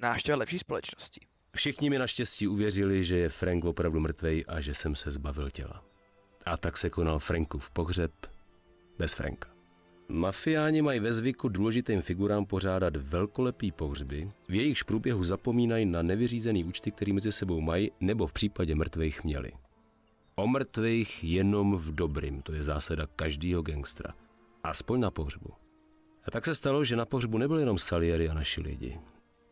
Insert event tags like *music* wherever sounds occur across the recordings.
Náštěva lepší společnosti. Všichni mi naštěstí uvěřili, že je Frank opravdu mrtvej a že jsem se zbavil těla. A tak se konal Frankův pohřeb bez Franka. Mafiáni mají ve zvyku důležitým figurám pořádat velkolepý pohřby, v jejichž průběhu zapomínají na nevyřízený účty, který mezi sebou mají, nebo v případě mrtvých měli. O mrtvých jenom v dobrým, to je zásada každýho gangstra. Aspoň na pohřbu. A tak se stalo, že na pohřbu nebyl jenom Salieri a naši lidi,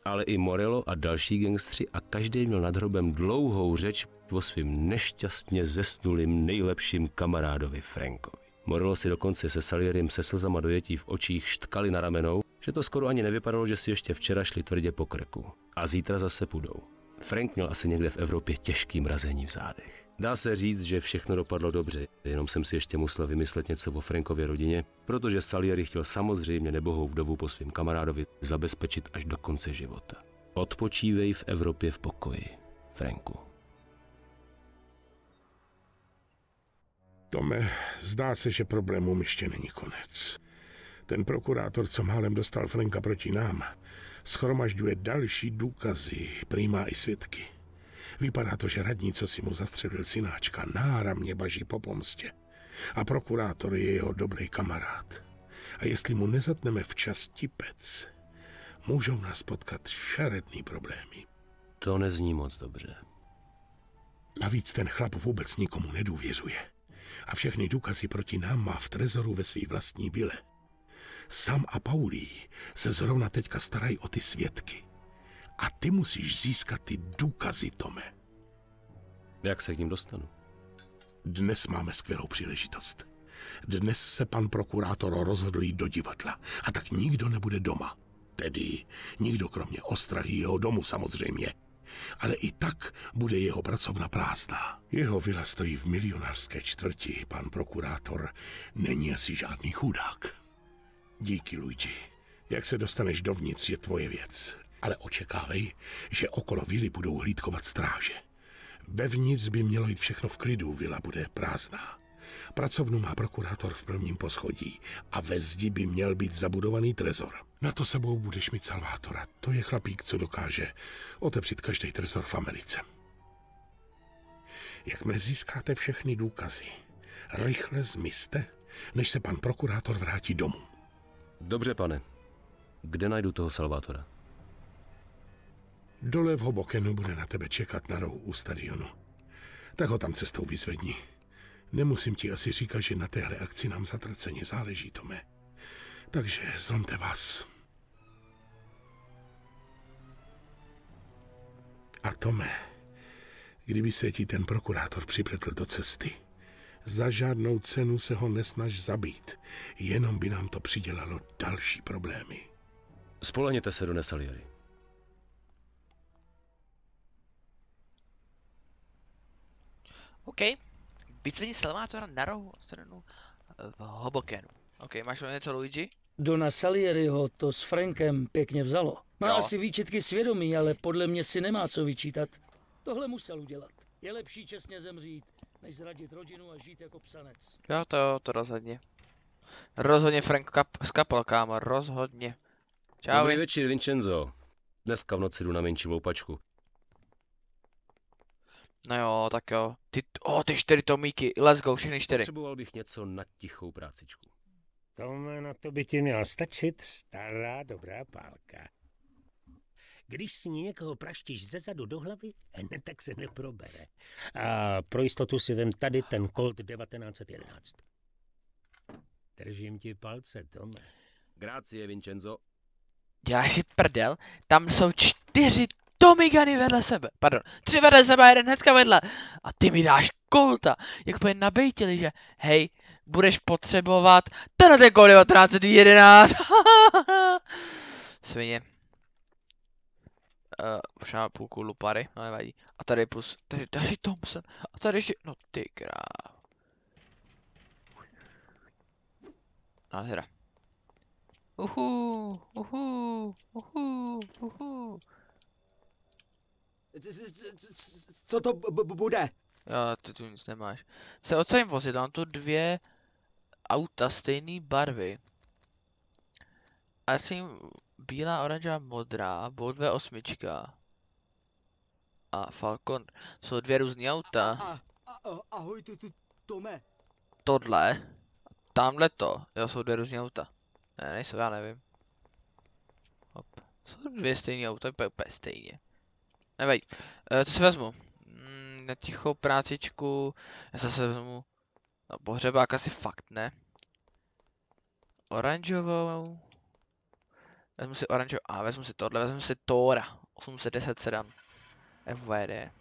ale i Morello a další gangstři a každý měl nad hrobem dlouhou řeč o svým nešťastně zesnulým nejlepším kamarádovi Frankovi. Morello si dokonce se Salierim se slzama dojetí v očích štkali na ramenou, že to skoro ani nevypadalo, že si ještě včera šli tvrdě po krku. A zítra zase půjdou. Frank měl asi někde v Evropě těžký mrazení v zádech. Dá se říct, že všechno dopadlo dobře, jenom jsem si ještě musel vymyslet něco o Frankově rodině, protože Salieri chtěl samozřejmě nebohou vdovu po svým kamarádovi zabezpečit až do konce života. Odpočívej v Evropě v pokoji, Franku. Tome, zdá se, že problémům ještě není konec. Ten prokurátor, co málem dostal Franka proti nám, schromažďuje další důkazy, přijímá i svědky. Vypadá to, že radní, co si mu zastřelil synáčka, náramně baží po pomstě. A prokurátor je jeho dobrý kamarád. A jestli mu nezatneme včas tipec, můžou nás potkat šaredný problémy. To nezní moc dobře. Navíc ten chlap vůbec nikomu nedůvěřuje. A všechny důkazy proti nám má v trezoru ve svý vlastní vile. Sam a Paulí se zrovna teďka starají o ty svědky. A ty musíš získat ty důkazy, Tome. Jak se k ním dostanu? Dnes máme skvělou příležitost. Dnes se pan prokurátor rozhodl jít do divadla a tak nikdo nebude doma. Tedy nikdo kromě ostrahy jeho domu samozřejmě. Ale i tak bude jeho pracovna prázdná. Jeho vila stojí v milionářské čtvrti, pan prokurátor není asi žádný chudák. Díky, Luigi. Jak se dostaneš dovnitř, je tvoje věc. Ale očekávej, že okolo vily budou hlídkovat stráže. Vevnitř by mělo jít všechno v klidu, vila bude prázdná. Pracovnu má prokurátor v prvním poschodí a ve zdi by měl být zabudovaný trezor. Na to sebou budeš mít Salvátora. To je chlapík, co dokáže otevřít každý trezor v Americe. Jakmile získáte všechny důkazy, rychle zmizte, než se pan prokurátor vrátí domů. Dobře, pane. Kde najdu toho Salvátora? Dole v Hobokenu bude na tebe čekat na rohu u stadionu. Tak ho tam cestou vyzvedni. Nemusím ti asi říkat, že na téhle akci nám zatraceně záleží, Tome. Takže zlomte vás. A Tome, kdyby se ti ten prokurátor připletl do cesty, za žádnou cenu se ho nesnaž zabít, jenom by nám to přidělalo další problémy. Spolehněte se do Nesalieri. OK. Vycviní Salvátora na rohu stranu v Hobokenu. OK, máš o něco, Luigi? Dona Salieriho to s Frankem pěkně vzalo. Má Jo. asi výčitky svědomí, ale podle mě si nemá co vyčítat. Tohle musel udělat. Je lepší čestně zemřít, než zradit rodinu a žít jako psanec. Jo, to jo, to rozhodně. Rozhodně Frank kap, skapal, kámo, rozhodně. Čau. Dobrý večer, Vincenzo. Dneska v noci jdu na menší loupačku. No jo, tak jo. Ty, o, ty čtyři tomíky, let's go, všechny čtyři. Potřeboval bych něco na tichou prácičku. Tome, na to by ti měla stačit stará dobrá pálka. Když s ní někoho praštíš ze zadu do hlavy, hned tak se neprobere. A pro jistotu si vem tady ten Colt 1911. Držím ti palce, Tome. Grácie, Vincenzo. Děláš si prdel, tam jsou čtyři Tomigany vedle sebe. Pardon, tři vedle sebe a jeden hnedka vedle. A ty mi dáš kolta. Jak úplně nabejtili, že hej, budeš potřebovat tenhle ten kód 1911. *laughs* Svině. Uh, možná půlku lupary, no nevadí. A tady plus, tady další Thompson. A tady ještě, no ty kráv. Nádhera. Uhu, uhu, uhu, uhu. Co to b- b- bude? Jo, ty tu nic nemáš. Se ocením vozidla, mám tu dvě auta stejné barvy. A s tím bílá, oranžová, modrá, Bolt V8 a Falcon. Jsou dvě různé auta. A, a, a, ahoj, tu, tu, Tome. Tohle, tamhle to, jo, jsou dvě různé auta. Ne, nejsou, já nevím. Hop. Jsou dvě stejné auta, úplně, úplně stejně. Nevadí. E, co si vezmu? Mm, na tichou prácičku, já zase vezmu, no pohřebák asi fakt ne. Oranžovou. Vezmu si oranžovou, a vezmu si tohle, vezmu si Tora, 810 sedan. FVD.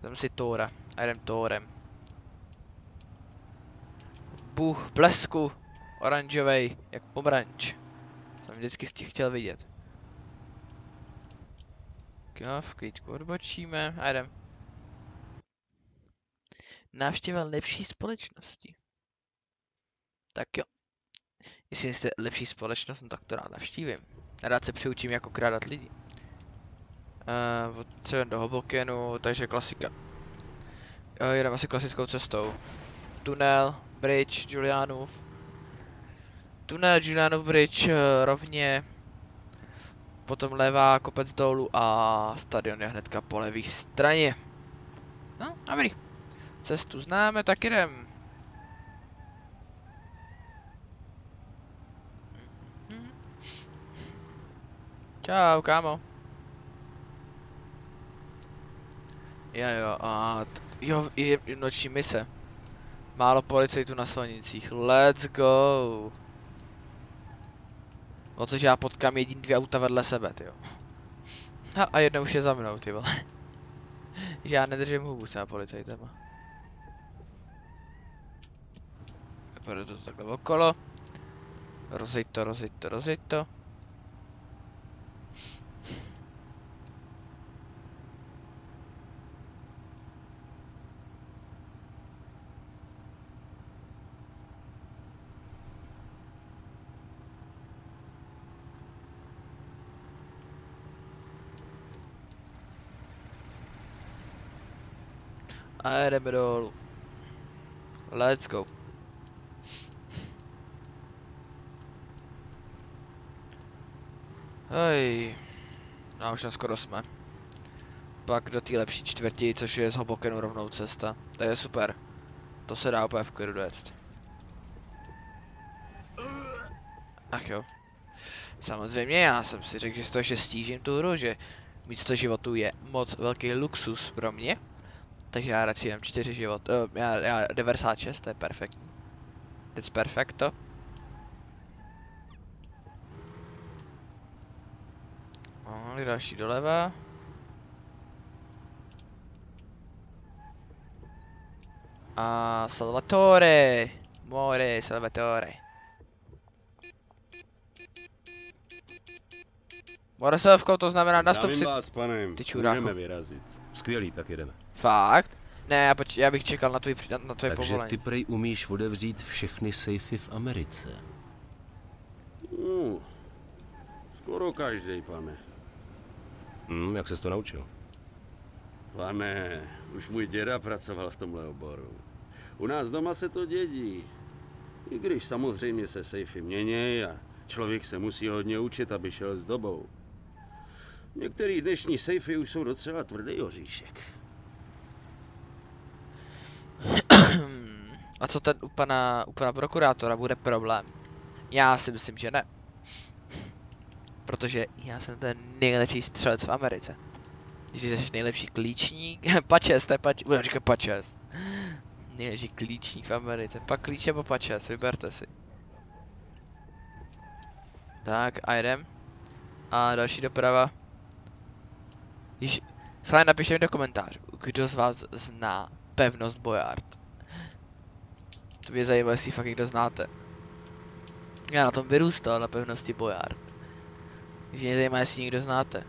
Vezmu si Tora, a jdem Torem. Bůh blesku, oranžovej, jak pomeranč. Jsem vždycky z těch chtěl vidět. Jo, v klíčku odbočíme a jdem. Návštěva lepší společnosti. Tak jo. Jestli jste lepší společnost, no tak to rád navštívím. Rád se přiučím jako krádat lidi. Uh, co do Hobokenu, takže klasika. Jo, jedeme asi klasickou cestou. Tunel, bridge, Julianův. Tunel, Julianův bridge, uh, rovně. Potom levá, kopec dolů a stadion je hnedka po levé straně. No, dobrý. Cestu známe, tak jdem. Čau, kámo. Jo, jo, a jo, je noční mise. Málo policajtů na silnicích. Let's go. No což já potkám jediný dvě auta vedle sebe, ty jo. A, a jedno už je za mnou, ty vole. Že já nedržím hubu s těma policajtama. Půjdu to takhle okolo. Rozjeď to, rozjeď to, rozjeď to. A jedeme dolů. Let's go. Hej. No už tam skoro jsme. Pak do té lepší čtvrti, což je z Hobokenu rovnou cesta. To je super. To se dá úplně v klidu dojet. Ach jo. Samozřejmě já jsem si řekl, že z toho, že stížím tu hru, že 100 životů je moc velký luxus pro mě. Takže já radši jen 4 život, uh, já, já 96, to je perfektní. Teď perfecto. No, další doleva. A Salvatore! More, Salvatore. Morsovkou to znamená nastup si... vás, pane. ty. Můžeme vyrazit. Skvělý, tak jedeme. Fakt? Ne, já, poč- já bych čekal na, tvůj, na, na tvoje Takže povolení. ty prej umíš otevřít všechny sejfy v Americe. Hmm. Skoro každý, pane. Hm, jak ses to naučil? Pane, už můj děda pracoval v tomhle oboru. U nás doma se to dědí. I když samozřejmě se sejfy měněj a člověk se musí hodně učit, aby šel s dobou. Některý dnešní sejfy už jsou docela tvrdý oříšek. A co ten u pana, u pana prokurátora bude problém? Já si myslím, že ne. Protože já jsem ten nejlepší střelec v Americe. Když jsi nejlepší klíčník, *laughs* pačes, to je pač, budem říkat pačes. *laughs* Nejlepší klíčník v Americe, pak klíč nebo pačes, vyberte si. Tak a jdem. A další doprava. Již, Sláně napište mi do komentářů, kdo z vás zná pevnost Bojard. To mě zajímá, jestli fakt někdo znáte. Já na tom vyrůstal na pevnosti Bojard. Takže mě zajímá, jestli někdo znáte.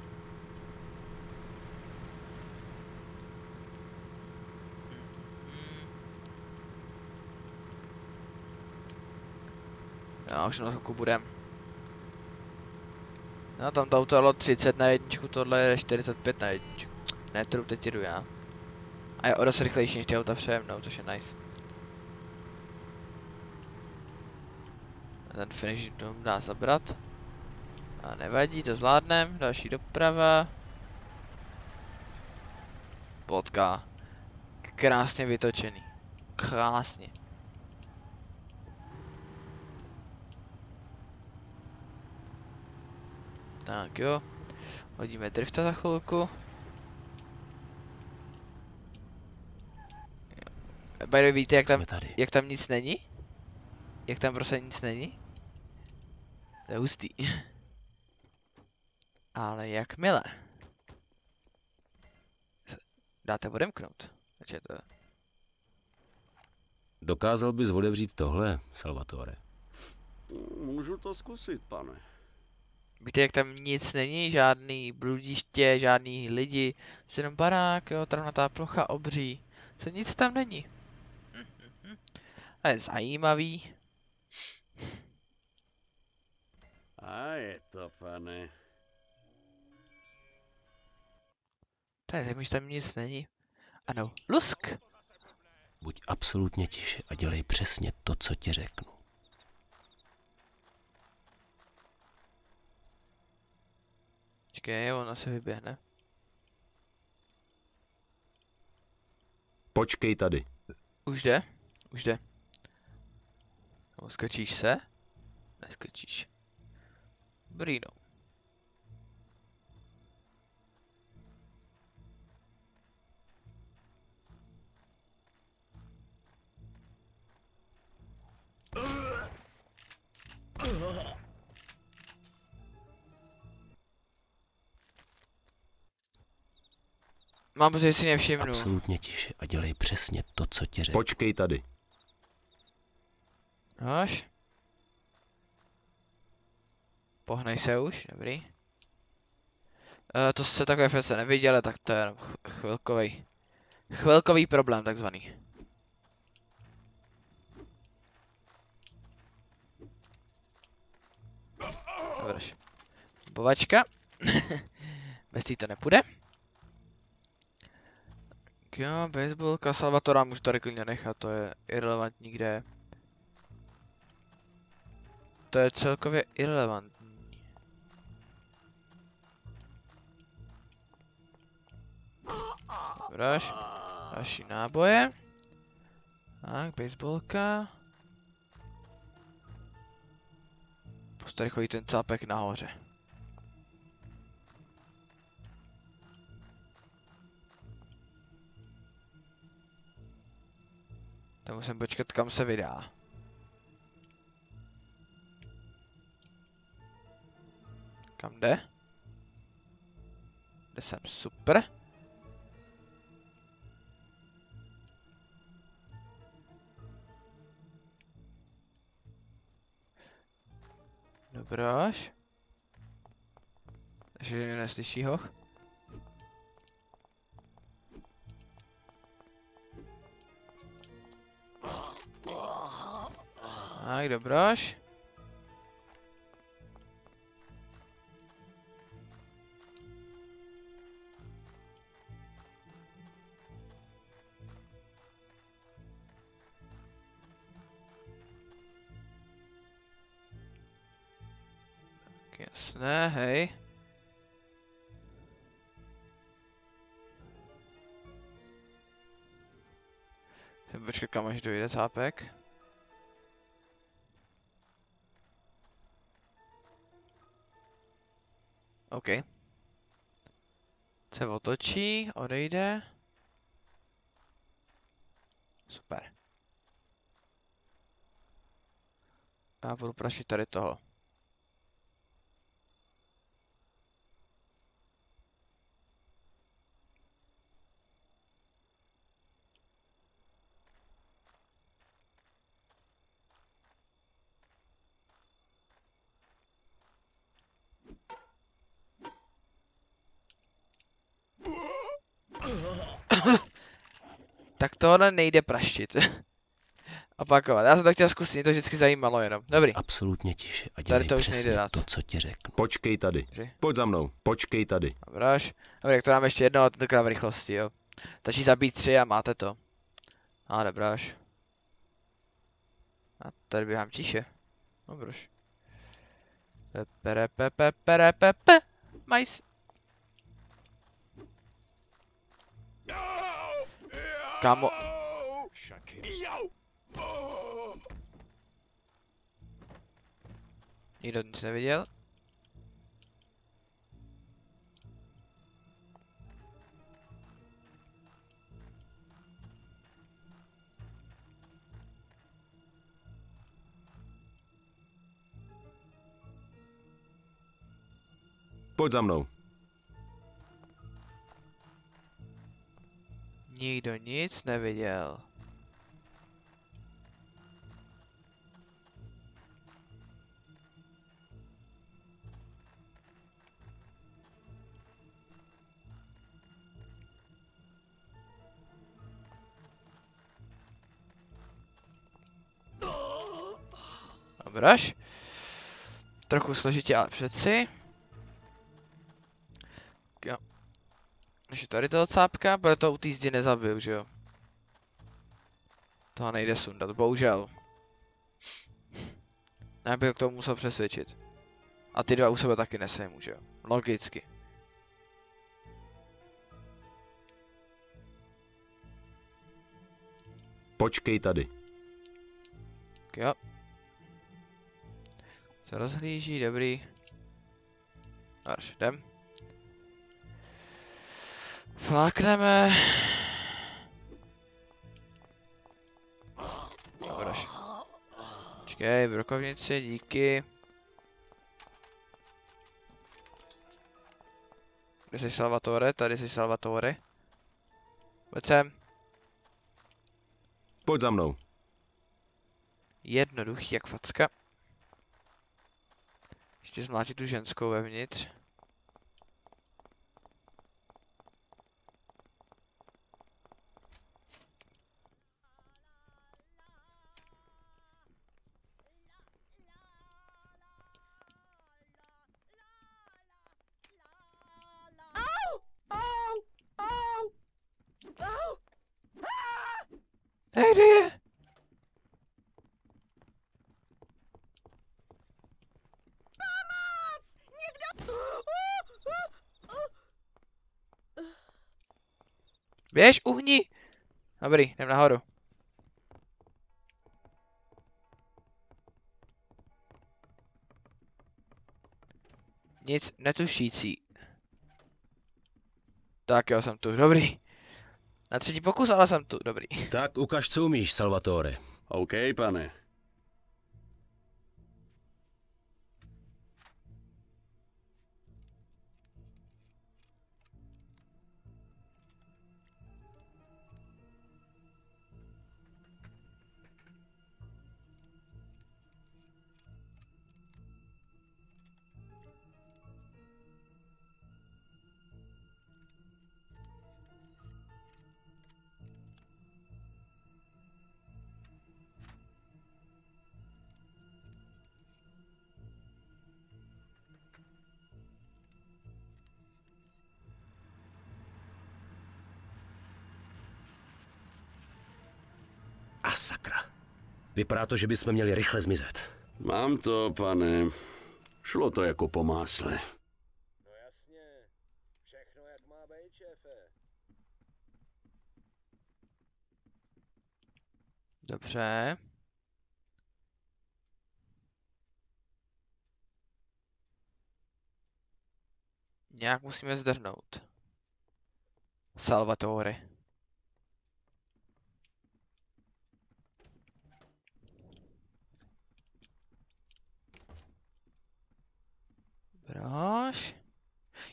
Já už na skoku budem. No tam to auto jelo 30 na jedničku, tohle je 45 na jedničku. Ne, kterou teď jedu já. A je o dost rychlejší než ty auta přede mnou, což je nice. A ten finish to dá zabrat. A nevadí, to zvládnem. Další doprava. Potka. Krásně vytočený. Krásně. Tak jo. Hodíme drifta za chvilku. Way, víte, jak tam, jak tam nic není? Jak tam prostě nic není? To je hustý. *laughs* Ale jakmile se dáte odemknout, takže to Dokázal bys otevřít tohle, Salvatore? Můžu to zkusit, pane. Víte, jak tam nic není, žádný bludiště, žádný lidi, se jenom barák, jo, travnatá plocha, obří, se nic tam není. A je zajímavý. A je to, pane. To je zajímavé, že tam nic není. Ano, lusk. Buď absolutně tiše a dělej přesně to, co ti řeknu. Počkej, ona se vyběhne. Počkej tady. Už jde? Už jde. Nebo skočíš se? Neskočíš. Dobrý no. Mám pocit, že si nevšimnu. Absolutně tiše a dělej přesně to, co ti řeknu. Počkej tady. Až. Pohnej se už, dobrý. E, to se takové fese neviděli, tak to je jenom ch- chvilkový. Chvilkový problém takzvaný. Dobrš. Bovačka. *laughs* Bez tý to nepůjde. Tak jo, baseballka, Salvatora můžu tady klidně nechat, to je irrelevantní kde. To je celkově irrelevantní. Dobraž. Další náboje. Tak, baseballka. Prostě tady chodí ten cápek nahoře. Tak musím počkat, kam se vydá. Kam jde? Jde sem, super. Dobráš. Takže neslyší ho. Tak, dobráš. Jasné, hej. Jsem kam až dojde cápek. OK. Se otočí, odejde. Super. Já budu prašit tady toho. Tak tohle nejde praštit. *laughs* Opakovat. Já jsem to chtěl zkusit, mě to vždycky zajímalo jenom. Dobrý. Absolutně tiše a Tady dělej to už nejde dát. to, co ti řeknu. Počkej tady. Pojď za mnou. Počkej tady. Dobráš. Dobrý, tak to dáme ještě jedno, tentokrát v rychlosti, jo. Stačí zabít tři a máte to. A dobráš. A tady běhám tiše. Dobroš. Pepere, pepe, pere, pepe. Majs. Kámo. Nikdo nic neviděl. Pojď za mnou. Nikdo nic neviděl. Dobraž. Trochu složitě, ale přeci. Jo. Ještě tady toho cápka, protože to u té zdi nezabiju, že jo? Toho nejde sundat, bohužel. Já bych k tomu musel přesvědčit. A ty dva u sebe taky nesejmu, že jo? Logicky. Počkej tady. Tak jo. Se rozhlíží, dobrý. Až, jdem. Flákneme. Dobraž. Počkej, brokovnici, díky. Kde jsi Salvatore? Tady jsi Salvatore. Pojď sem. Pojď za mnou. Jednoduchý jak facka. Ještě zmlátit tu ženskou vevnitř. Nejde je! Běž, uhni! Dobrý, jdem nahoru. Nic netušící. Tak jo, jsem tu, dobrý. Na třetí pokus, ale jsem tu, dobrý. Tak ukaž, co umíš, Salvatore. OK, pane. Sakra. Vypadá to, že bychom měli rychle zmizet. Mám to, pane. Šlo to jako po másle. No jasně, všechno jak má být, šéfe. Dobře. Nějak musíme zdrhnout. Salvatore.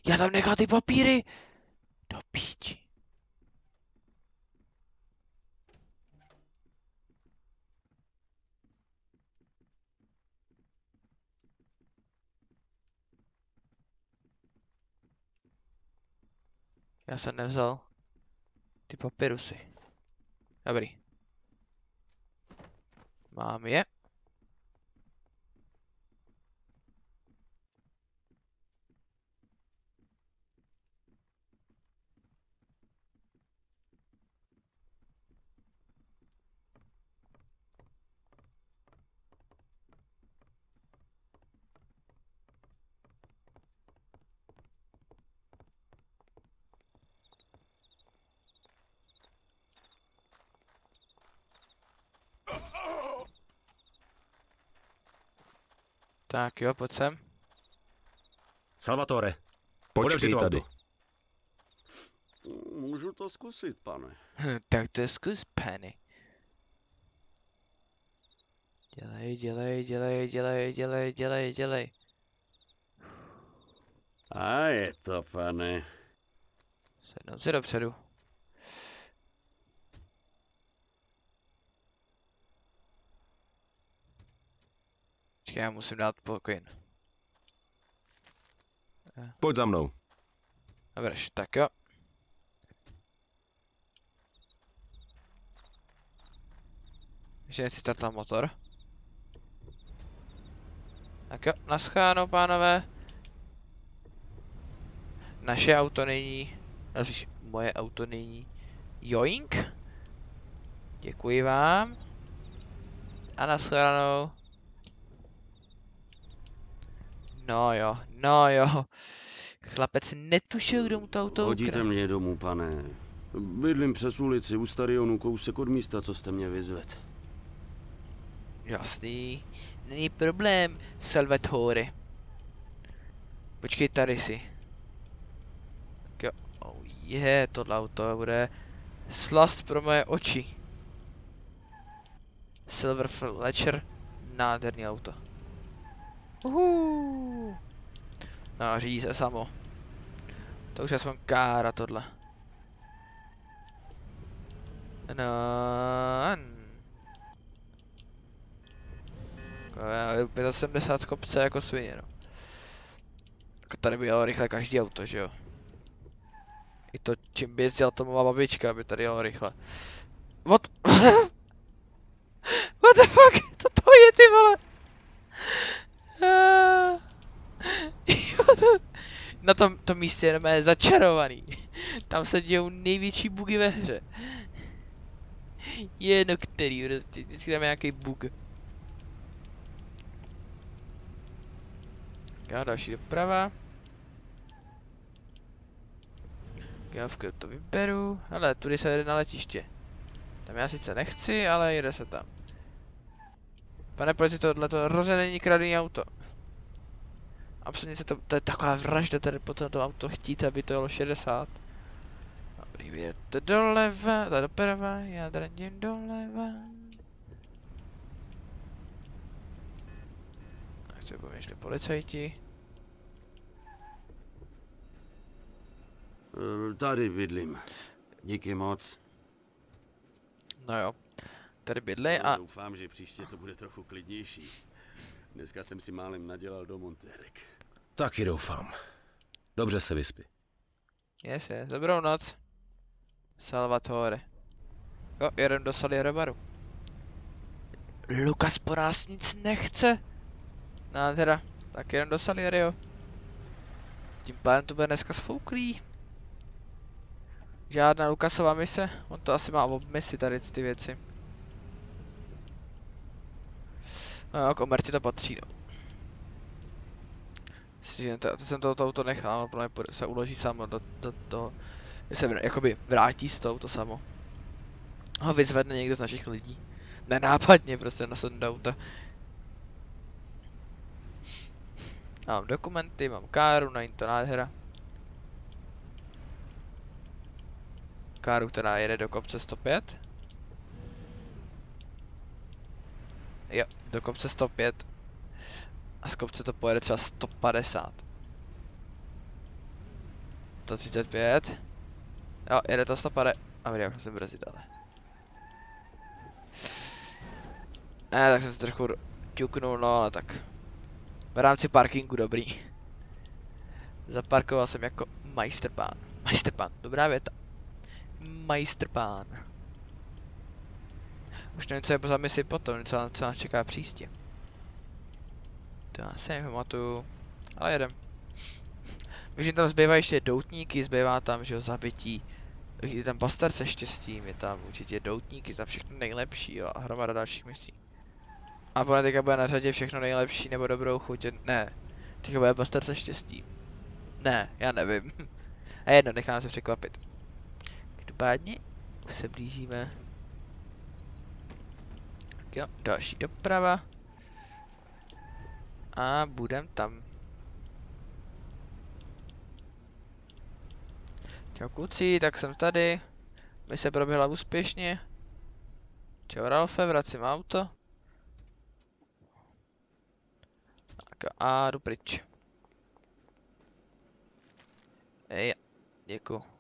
Já tam nechal ty papíry! Do píči. Já jsem nevzal ty papirusy. Dobrý. Mám je. Tak jo, pojď sem. Salvatore, Počkej tady. auto. Můžu to zkusit, pane. tak to zkus, Penny. Dělej, dělej, dělej, dělej, dělej, dělej, dělej. A je to, pane. Sednout si dopředu. Počkej, já musím dát pokyn. Pojď za mnou. Dobreš, tak jo. Ještě nechci startovat motor. Tak jo, nascháno, pánové. Naše auto není, a spíš moje auto není. Joink. Děkuji vám. A naschledanou. No jo, no jo. Chlapec netušil, kdo mu to auto Hodíte ukradl. mě domů, pane. Bydlím přes ulici u stadionu, kousek od místa, co jste mě vyzvedl. Jasný. Není problém, Salvatore. Počkej tady si. Tak jo. Oh je, tohle auto bude slast pro moje oči. Silver Fletcher, nádherný auto. Uhu. No, řídí se samo. To už aspoň kára tohle. No, an. Jako, 75 z kopce jako svině, no. Jako tady by jelo rychle každý auto, že jo. I to, čím by jezdila Tomová babička, by tady jelo rychle. What? *laughs* What the fuck? Co to je, ty vole? Ah. Jo, to- Na tom, tom místě je začarovaný. *laughs* Tam se dějou největší bugy ve hře. *laughs* Jedno který prostě, vždycky tam je nějaký bug. Já další doprava. Klidu to vyberu, ale tudy se jede na letiště. Tam já sice nechci, ale jede se tam. Pane polici, tohle to rozhodně není kradený auto. Absolutně se to, to je taková vražda tady potom to auto chtít, aby to jelo 60. Dobrý, je to doleva, ta doprava, já drandím doleva. Tak se pomyšli policajti. Eh, Tady bydlím. Díky moc. No jo. Tady bydlej a Doufám, že příště to bude trochu klidnější. Dneska jsem si málem nadělal do montérek. Taky doufám. Dobře se vyspí. Yes, yes. Dobrou noc. Salvatore. Jo, jedem do Saliero baru. Lukas po nás nic nechce. No teda, tak jedem do Saliero. Tím pádem to bude dneska sfouklý. Žádná Lukasová mise, on to asi má ob misi tady ty věci. No k Omerti to patří, no. To, to jsem to, to auto nechal, podle mě se uloží samo do, do, do, se jakoby vrátí s tou to samo. Ho vyzvedne někdo z našich lidí. Nenápadně prostě na do auta. Mám dokumenty, mám káru, není to nádhera. Káru, která jede do kopce 105. Jo, do kopce 105. A z kopce to pojede třeba 150. 135. Jo, jede to 150. A já už jsem brzdit, ale. Ne, tak jsem se trochu ťuknul, no ale tak. V rámci parkingu dobrý. Zaparkoval jsem jako majsterpán. Majsterpán, dobrá věta. Majsterpán. Už nevím, co je za misi potom, co, co nás čeká příště. To já se nepamatuju, ale jedem. Víš, že tam zbývají ještě doutníky, zbývá tam, že jo, zabití. Je tam bastard se štěstím, je tam určitě doutníky, za všechno nejlepší, jo, a hromada dalších misí. A podle teďka bude na řadě všechno nejlepší nebo dobrou chuť, ne. Teďka bude bastard se štěstím. Ne, já nevím. *laughs* A jedno, necháme se překvapit. Každopádně už se blížíme. Tak jo, další doprava. A budem tam. Čau kluci, tak jsem tady. Mise proběhla úspěšně. Čau Ralfe, vracím auto. Tak a jdu pryč. Ej, děkuju.